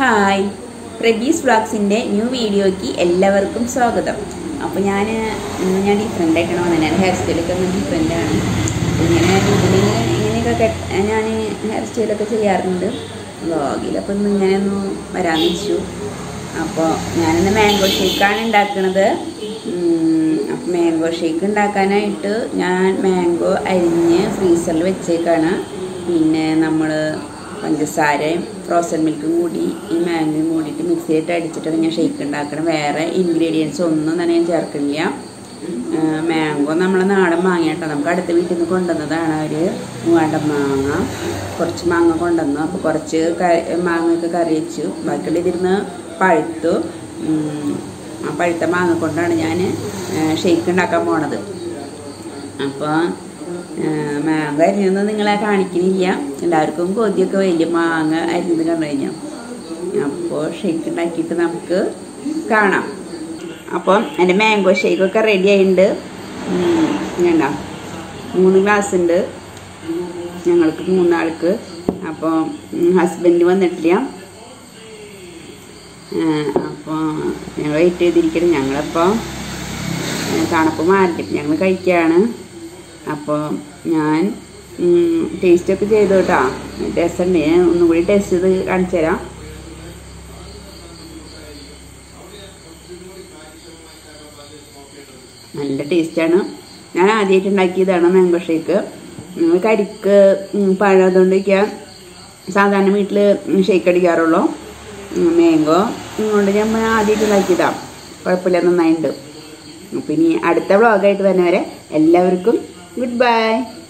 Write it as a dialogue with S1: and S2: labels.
S1: Hi. പ്രബീസ് വ്ളോഗ്സിന്റെ new വീഡിയോയ്ക്ക് എല്ലാവർക്കും സ്വാഗതം. അപ്പോൾ ഞാൻ ഇന്ന് ഞാൻ ഡിഫറെന്റ് ആയിട്ടാണ് വന്നത്. ഞാൻ ഹെയർ സ്റ്റൈലൊക്കെ ഒന്ന് ഡിഫറെന്റ് ആണ്. ഇങ്ങനെ ഇതിൽ ഇങ്ങനെയൊക്കെ ഞാൻ ഹെയർ സ്റ്റൈലൊക്കെ ചെയ്യാറുണ്ട് വ്ളോഗിൽ അപ്പോൾ ഇന്ന് ഇങ്ങനെ ഒന്ന് വെച്ചു അപ്പോൾ ഞാനിന്ന് മാംഗോ ഷേക്കാണ് ഉണ്ടാക്കുന്നത് അപ്പോൾ മാംഗോ ഷേക്ക് ഉണ്ടാക്കാനായിട്ട് ഞാൻ മാംഗോ അരിഞ്ഞ് ഫ്രീസറിൽ വെച്ചേക്കാണ്. പിന്നെ നമ്മൾ പഞ്ചസാരയും ഫ്രോസൺ മിൽക്കും കൂടി ഈ മാംഗോയും കൂടിയിട്ട് മിക്സിയിലിട്ട് അടിച്ചിട്ടാണ് ഞാൻ ഷേക്ക് ഉണ്ടാക്കണം. വേറെ ഇൻഗ്രീഡിയൻസ് ഒന്നും തന്നെ ഞാൻ ചേർക്കില്ല മാംഗോ നമ്മൾ നാടൻ മാങ്ങ കേട്ടോ. നമുക്ക് അടുത്ത വീട്ടിൽ നിന്ന് കൊണ്ടുവന്നതാണ് ഒരു മൂവാണ്ടൻ മാങ്ങ. കുറച്ച് മാങ്ങ കൊണ്ടുവന്നു. അപ്പോൾ കുറച്ച് മാങ്ങയൊക്കെ കറി വെച്ചു. ബാക്കിയുള്ള ഇതിരുന്ന് പഴുത്തു. ആ പഴുത്ത മാങ്ങ കൊണ്ടാണ് ഞാൻ ഷേക്ക് ഉണ്ടാക്കാൻ പോണത്. അപ്പോൾ മാങ്ങ അരിഞ്ഞൊന്നും നിങ്ങളെ കാണിക്കുന്നില്ല എല്ലാവർക്കും കൊതിയൊക്കെ വലിയ മാങ്ങ അരിഞ്ഞത് കണ്ടു കഴിഞ്ഞാൽ അപ്പോൾ ഷേക്ക് ഉണ്ടാക്കിയിട്ട് നമുക്ക് കാണാം. അപ്പം എന്റെ മാംഗോ ഷേക്കൊക്കെ റെഡി ആയിട്ടുണ്ട്. വേണ്ട മൂന്ന് ഗ്ലാസ് ഉണ്ട്. ഞങ്ങൾക്ക് മൂന്നാൾക്ക്. അപ്പോൾ ഹസ്ബൻഡ് വന്നിട്ടില്ല. അപ്പോൾ ഞങ്ങൾ വെയിറ്റ് ചെയ്തിരിക്കണം. ഞങ്ങളിപ്പോൾ തണുപ്പ് മാറിയിട്ട് ഞങ്ങൾ കഴിക്കുകയാണ് അപ്പോൾ ഞാൻ ടേസ്റ്റൊക്കെ ചെയ്തു കേട്ടോ ടേസ്റ്റ് ഉണ്ട്. ഞാൻ ഒന്നും കൂടി ടേസ്റ്റ് ചെയ്ത് കാണിച്ചു തരാം. നല്ല ടേസ്റ്റാണ് ഞാൻ ആദ്യമായിട്ട് ഉണ്ടാക്കിയതാണ് മാംഗോ ഷേക്ക് കരിക്ക് പഴം അതുകൊണ്ടൊക്കെ സാധാരണ വീട്ടിൽ ഷേക്ക് അടിക്കാറുള്ളൂ. മാംഗോ കൊണ്ട് ഞാൻ ആദ്യമായിട്ട് ഉണ്ടാക്കിയതാണ് കുഴപ്പമില്ല നന്നായിട്ടുണ്ട് അപ്പം ഇനി അടുത്ത വ്ളോഗായിട്ട് വരെ എല്ലാവർക്കും Goodbye.